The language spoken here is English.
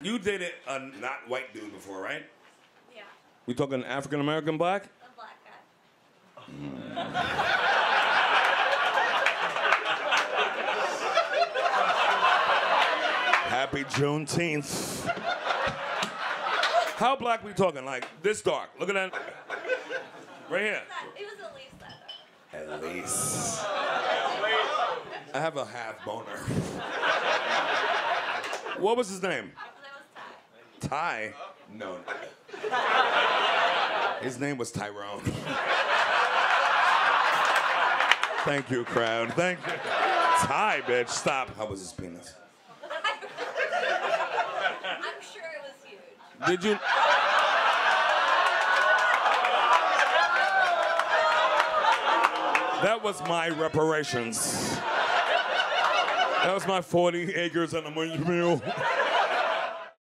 You dated a not white dude before, right? Yeah, We talking African American black? a black guy. Happy Juneteenth. How black we talking? Like this dark? Look at that. Right here. It was at least that dark. At least. I have a half boner. what was his name? Ty. Ty? No. His name was Tyrone. Thank you, crowd. Thank you. Ty, bitch. Stop. How was his penis? I'm sure it was huge. Did you? That was my reparations. That was my 40 acres and a mule.